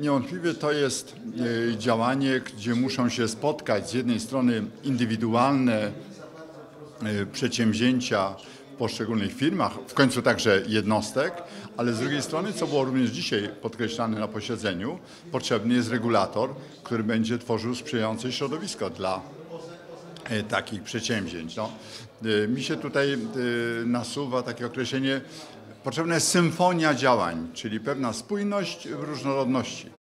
Niewątpliwie to jest e, działanie, gdzie muszą się spotkać z jednej strony indywidualne e, przedsięwzięcia w poszczególnych firmach, w końcu także jednostek, ale z drugiej strony, co było również dzisiaj podkreślane na posiedzeniu, potrzebny jest regulator, który będzie tworzył sprzyjające środowisko dla e, takich przedsięwzięć. No, mi się tutaj nasuwa takie określenie, potrzebna jest symfonia działań, czyli pewna spójność w różnorodności.